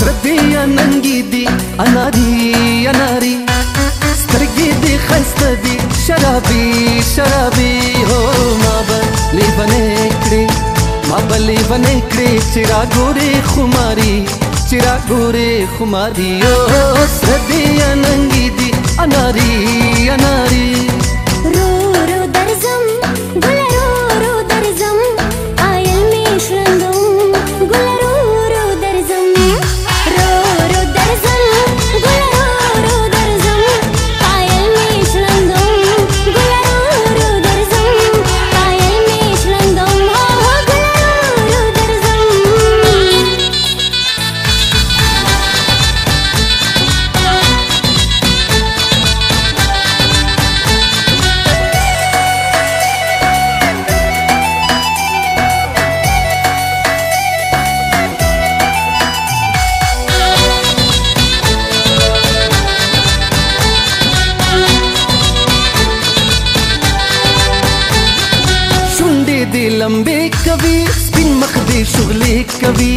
سربیا ننګی دی اناری اناری سترګې دی خسته دی شرابي شرابي هو ما بلې بنې کړې ما بلې بنې کړې چرا ګورې خماري چرا ګورې خماري او سربیا دې لمبې کوي سپین مخ دې شغلې کوي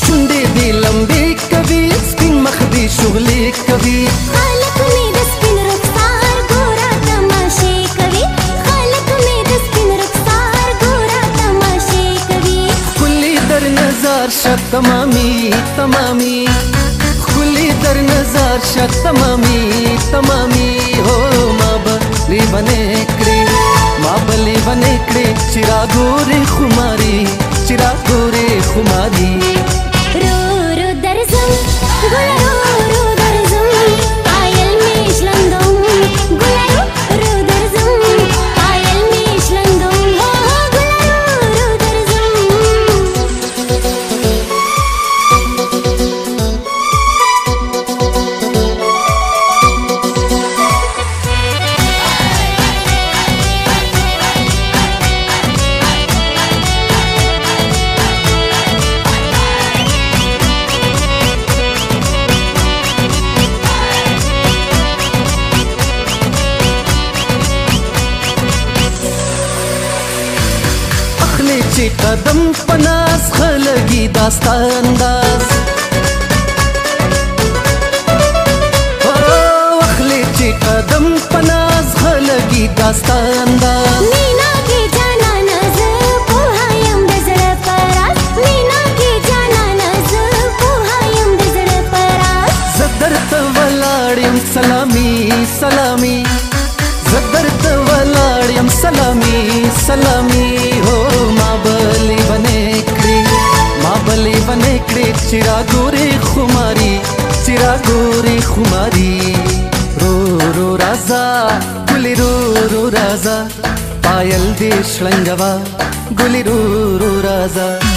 شونډې دې لمبې کوي سپین مخ دې شغلې کوي خالق مې د سپین رخسار ګورا تماشې کوي خالق مې د سپین رخسار ګورا تماشې کوي کلی در نظر شت تمامي تمامي کلی در نظر شت تمامي تمامي بنې کړې ما بلې بنې کړې چې را ګورې خماري چې را ګورې خماري چې قدم پناس خلګي داستان داس واخلې چې قدم پناس خلګي داستان داس چرا گوری خماری چرا گوری خماری رو رو رازا گلی رو رو رازا پایل دی شلنگوا گلی رو رو رازا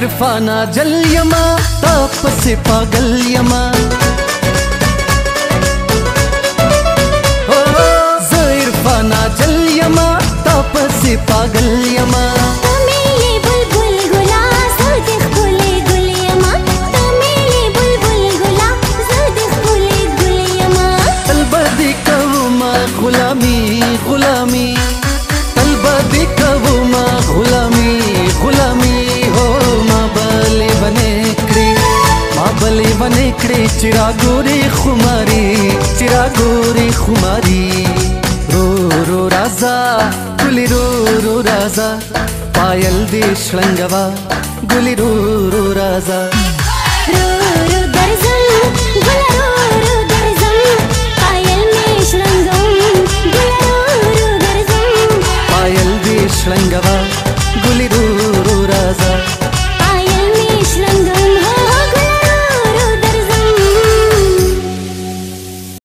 इरफाना जलयमा ताप से पागल यमा इरफाना जलयमा ताप से पागल यमा کړې چې را ګوري خماري چې را ګوري خماري رو رو رازا ګلي رو رو رازا پایل دې شلنګوا ګلي رو رو رازا رو رو درزل ګل رو رو درزل پایل مې شلنګم ګل رو رو درزل پایل دې شلنګوا ګلي رو